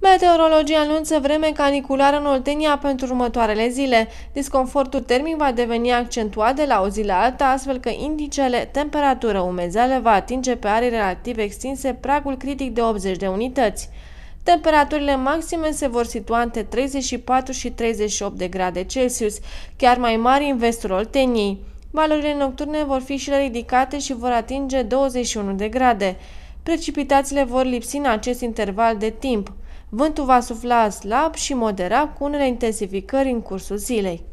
Meteorologii anunță vreme caniculară în Oltenia pentru următoarele zile. Disconfortul termic va deveni accentuat de la o zi la alta, astfel că indicele temperatură umezeală va atinge pe arii relativ extinse pragul critic de 80 de unități. Temperaturile maxime se vor situa între 34 și 38 de grade Celsius, chiar mai mari în vestul Olteniei. Valorile nocturne vor fi și ridicate și vor atinge 21 de grade. Precipitațiile vor lipsi în acest interval de timp. Vântul va sufla slab și moderat cu unele intensificări în cursul zilei.